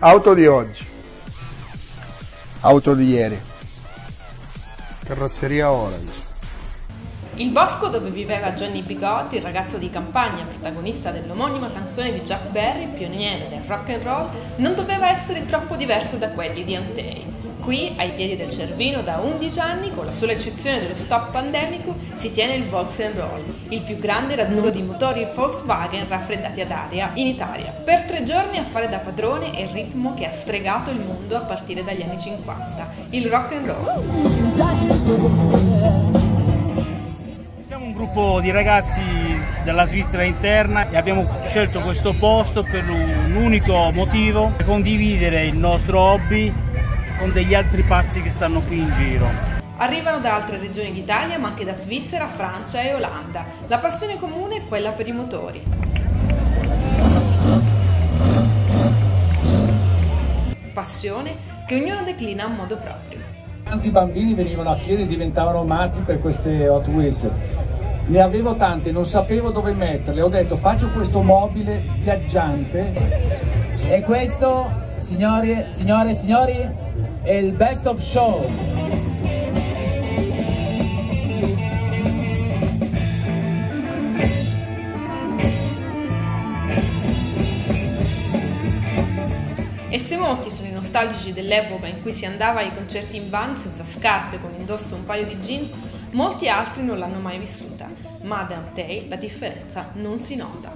Auto di oggi. Auto di ieri. Carrozzeria Orange. Il bosco dove viveva Johnny Bigot, il ragazzo di campagna, protagonista dell'omonima canzone di Jack Berry, pioniere del rock and roll, non doveva essere troppo diverso da quelli di Antei. Qui, ai piedi del Cervino, da 11 anni, con la sola eccezione dello stop pandemico, si tiene il Volkswagen il più grande raduno di motori Volkswagen raffreddati ad aria in Italia. Per tre giorni a fare da padrone è il ritmo che ha stregato il mondo a partire dagli anni 50, il rock and roll gruppo di ragazzi della Svizzera interna e abbiamo scelto questo posto per un unico motivo, condividere il nostro hobby con degli altri pazzi che stanno qui in giro. Arrivano da altre regioni d'Italia, ma anche da Svizzera, Francia e Olanda. La passione comune è quella per i motori. Passione che ognuno declina a modo proprio. Tanti bambini venivano a chiedere e diventavano matti per queste Hot Wheels ne avevo tante, non sapevo dove metterle, ho detto faccio questo mobile viaggiante. E questo, signori, signore e signori, è il best of show. E se molti sono i nostalgici dell'epoca in cui si andava ai concerti in van senza scarpe con indosso un paio di jeans, molti altri non l'hanno mai vissuta, ma da te la differenza non si nota.